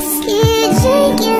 whiskey drinking